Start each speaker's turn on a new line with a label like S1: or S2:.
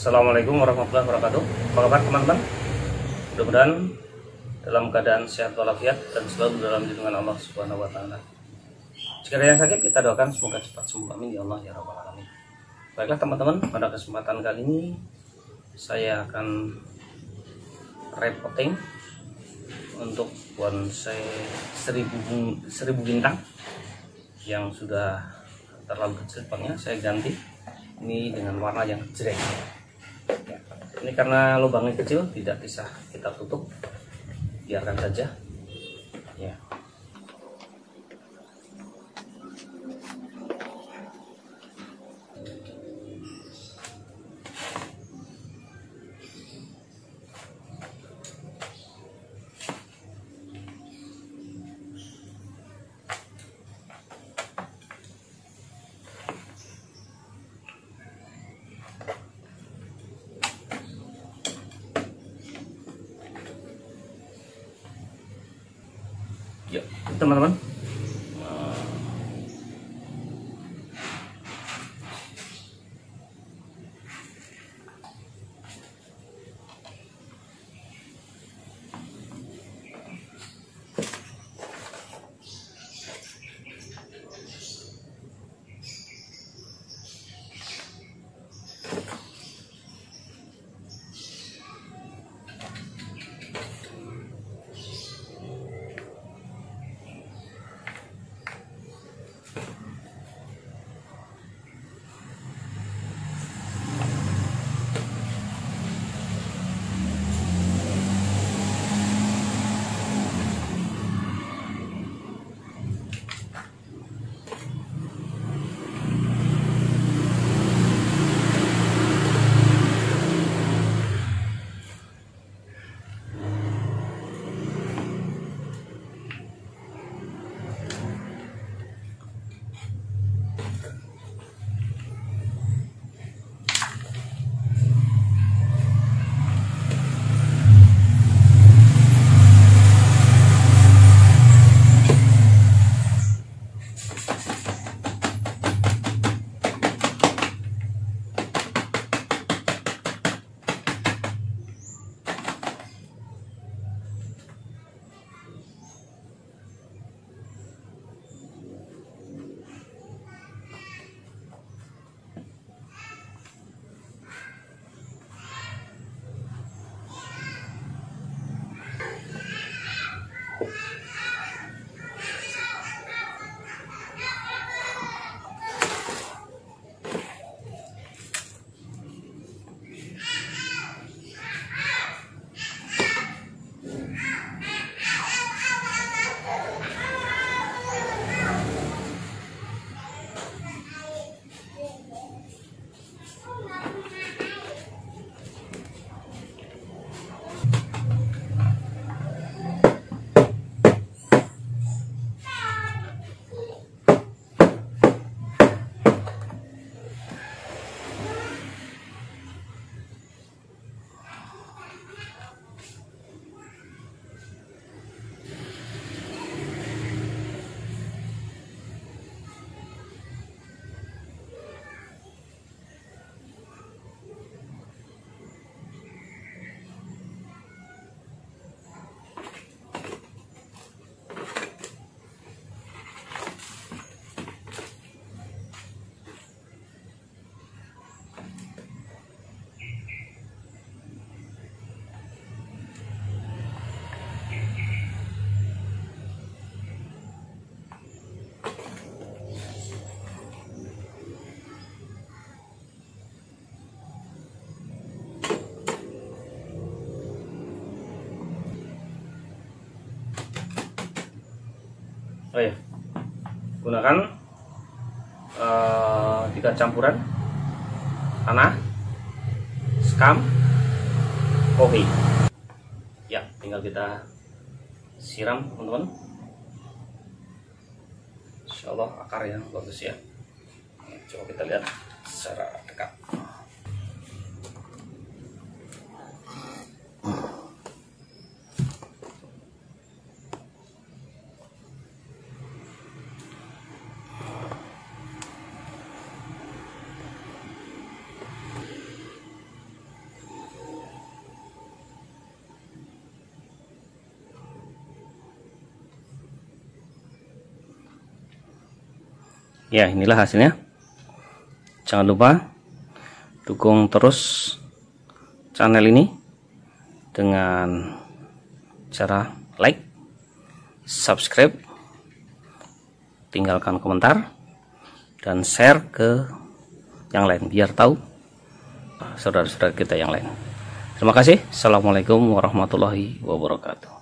S1: Assalamualaikum warahmatullahi wabarakatuh. Apa kabar teman-teman? Mudah-mudahan dalam keadaan sehat walafiat dan selalu dalam lindungan Allah Subhanahu wa taala. Jika ada yang sakit kita doakan semoga cepat sembuh amin ya Allah ya rabbal alamin. Baiklah teman-teman, pada kesempatan kali ini saya akan repotting untuk bonsai seribu, seribu bintang yang sudah terlalu kecil saya ganti ini dengan warna yang jreng ya. Ini karena lubangnya kecil tidak bisa kita tutup. Biarkan saja. Ya Yuk, teman-teman. Oh ya gunakan uh, tiga campuran. Tanah skam kopi. Ya tinggal kita siram teman-teman. Insya Allah akar yang bagus ya. Coba kita lihat secara dekat ya inilah hasilnya. Jangan lupa dukung terus channel ini dengan cara like subscribe tinggalkan komentar dan share ke yang lain biar tahu saudara-saudara kita yang lain. Terima kasih. Assalamualaikum warahmatullahi wabarakatuh